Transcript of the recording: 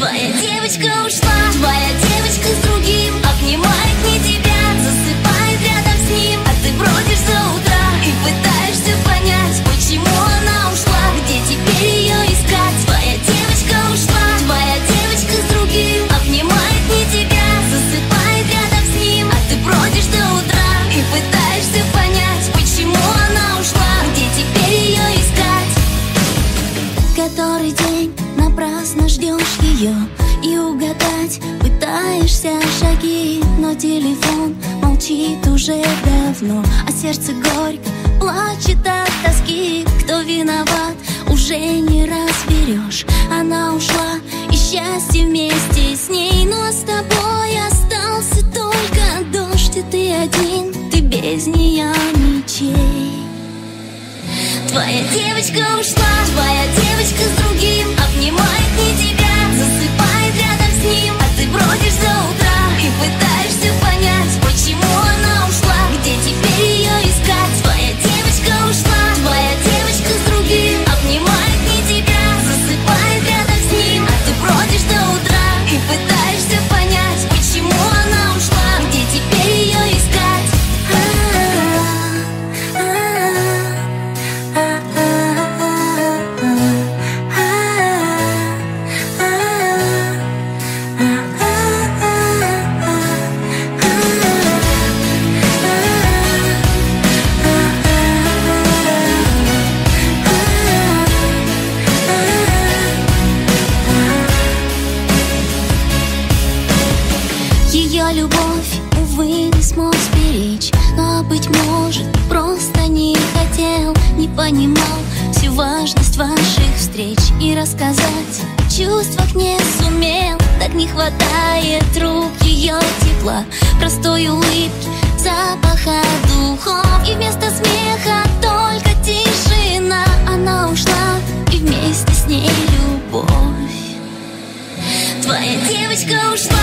Твоя девочка ушла, твоя девочка с ее И угадать. Пытаешься шаги Но телефон молчит уже давно. А сердце горько плачет от тоски. Кто виноват, уже не разберешь. Она ушла, и счастье вместе с ней. Но с тобой остался только дождь И ты один, ты без нее ничей. Твоя девочка ушла, твоя девочка с другим Ее любовь, увы, не смог сберечь. Но, быть может, просто не хотел Не понимал всю важность ваших встреч. И рассказать о чувствах не сумел Так не хватает рук ее тепла. Простой улыбки, запаха духов. И вместо смеха только тишина. Она ушла, и вместе с ней любовь. Твоя девочка ушла,